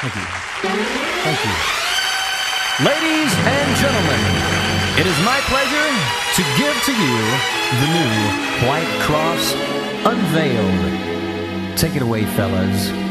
Thank you. Thank you. Ladies and gentlemen, it is my pleasure to give to you the new White Cross Unveiled. Take it away, fellas.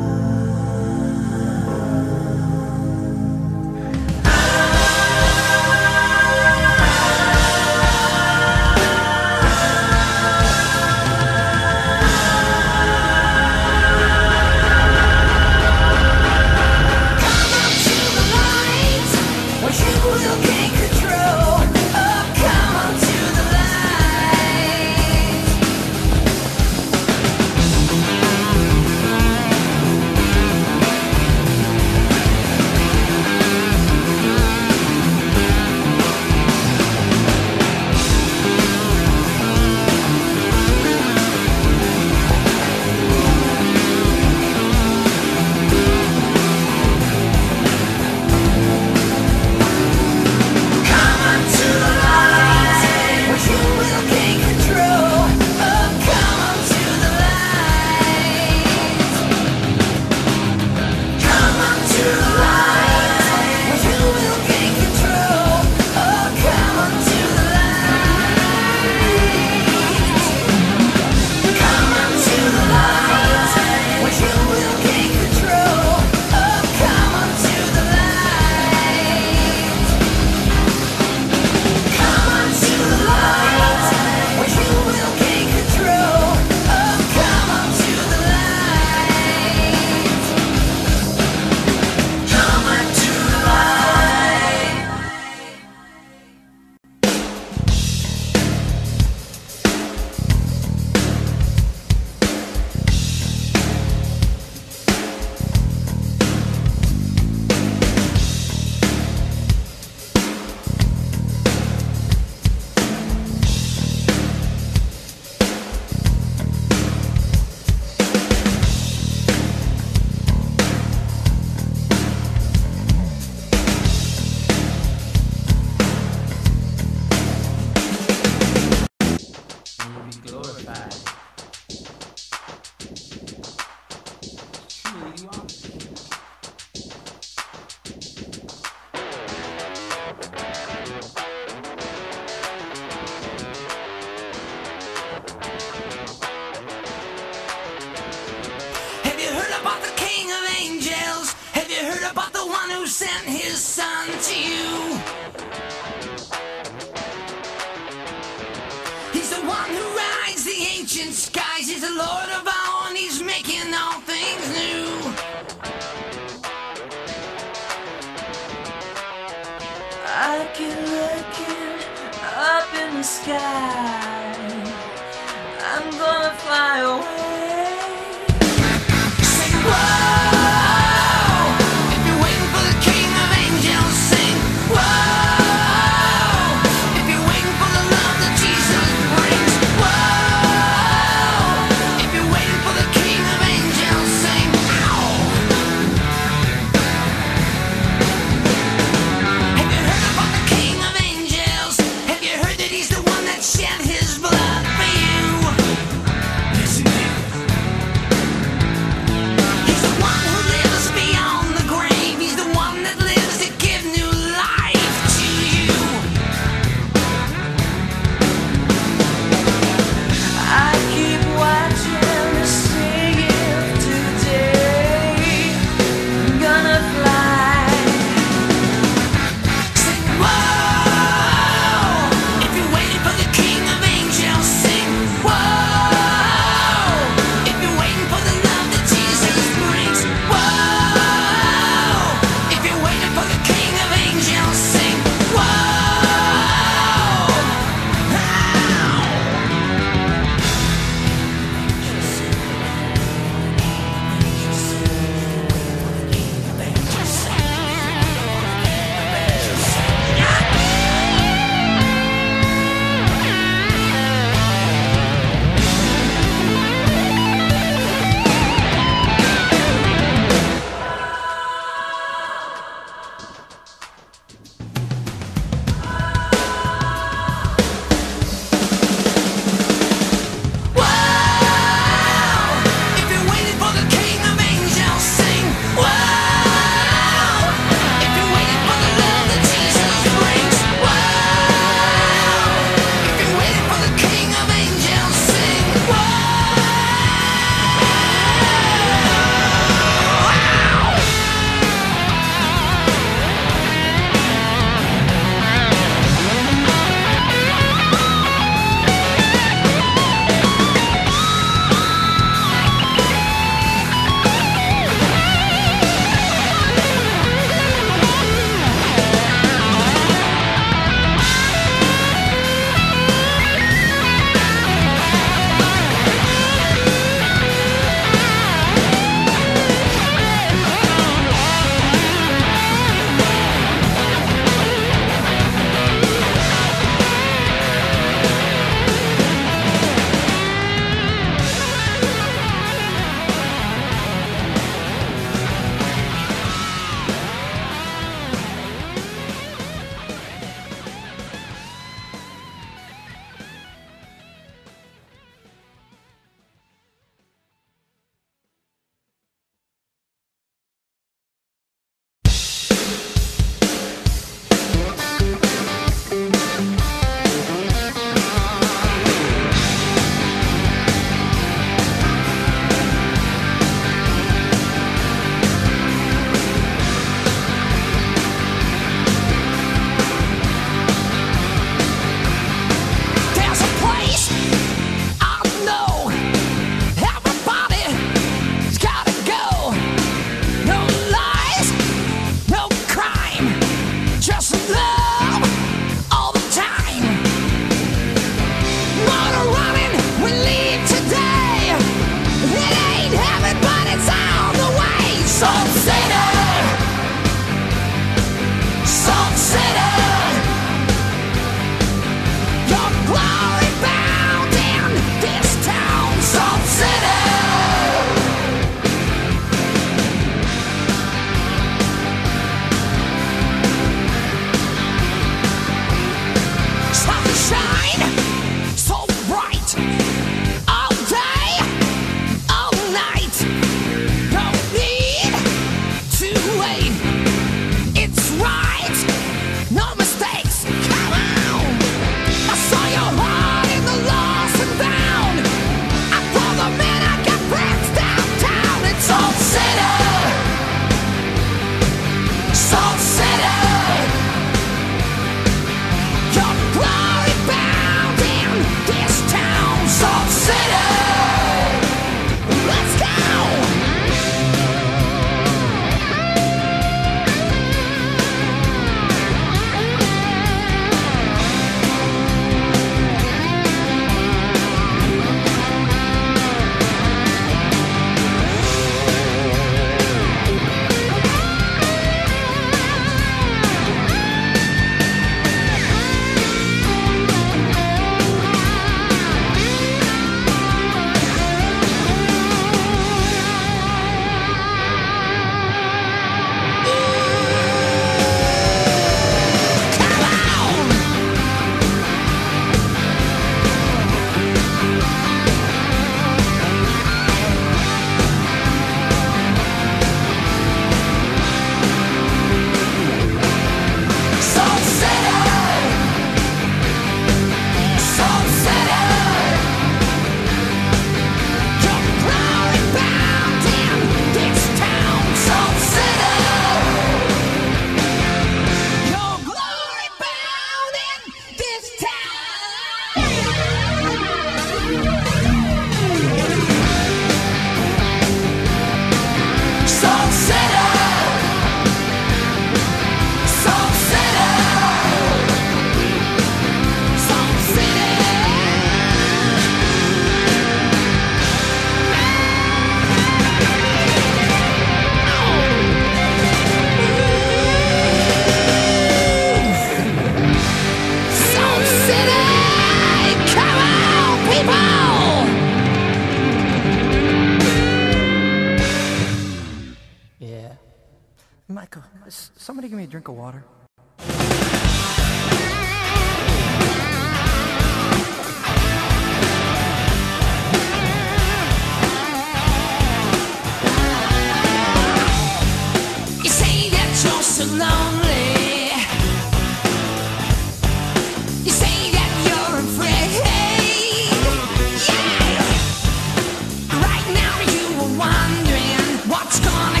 What's gonna